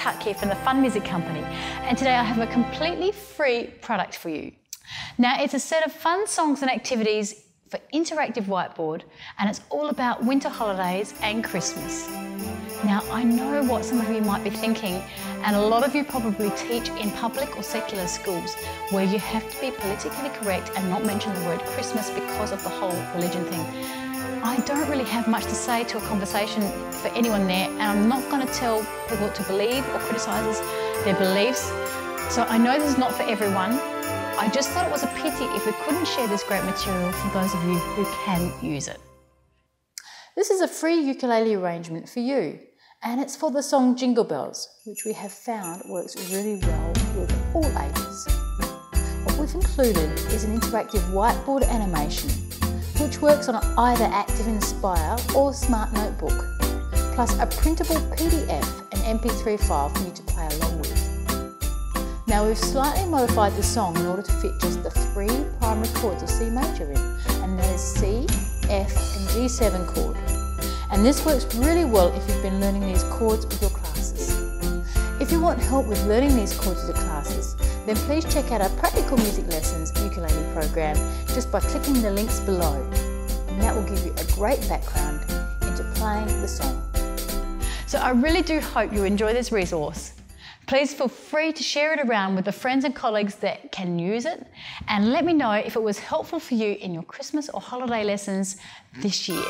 Tuck here from the Fun Music Company, and today I have a completely free product for you. Now, it's a set of fun songs and activities for interactive whiteboard, and it's all about winter holidays and Christmas. Now, I know what some of you might be thinking, and a lot of you probably teach in public or secular schools where you have to be politically correct and not mention the word Christmas because of the whole religion thing. I don't really have much to say to a conversation for anyone there, and I'm not going to tell people what to believe or criticise their beliefs. So I know this is not for everyone. I just thought it was a pity if we couldn't share this great material for those of you who can use it. This is a free ukulele arrangement for you, and it's for the song Jingle Bells, which we have found works really well with all ages. What we've included is an interactive whiteboard animation which works on either ActivInspire or Smart Notebook, plus a printable PDF and MP3 file for you to play along with. Now we've slightly modified the song in order to fit just the three primary chords of C major in, and that is C, F and G7 chord. And this works really well if you've been learning these chords with your classes. If you want help with learning these chords with your classes, then please check out our Practical Music Lessons ukulele program just by clicking the links below. And that will give you a great background into playing the song. So I really do hope you enjoy this resource. Please feel free to share it around with the friends and colleagues that can use it and let me know if it was helpful for you in your Christmas or holiday lessons this year.